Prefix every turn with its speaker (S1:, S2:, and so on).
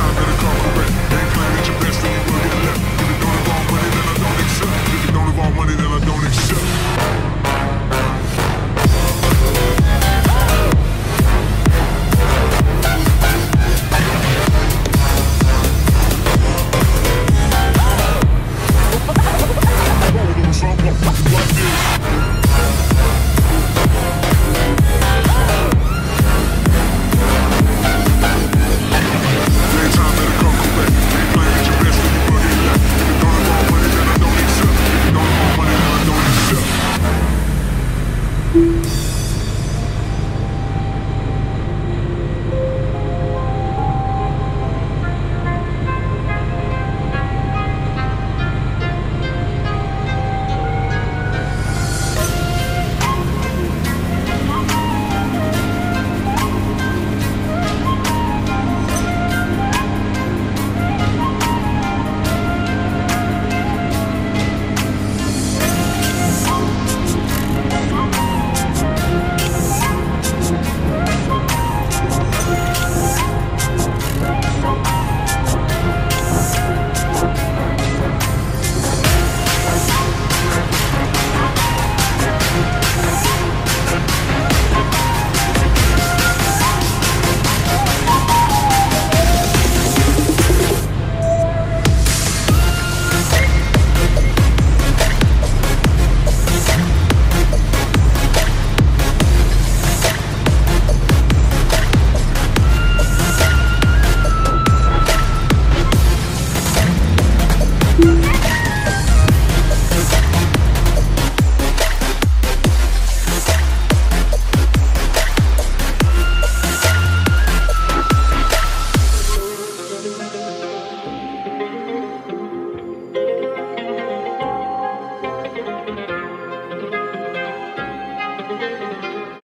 S1: Ain't playing at your best, you get left. If don't involve money, then I don't accept. If you don't involve money, then I don't accept.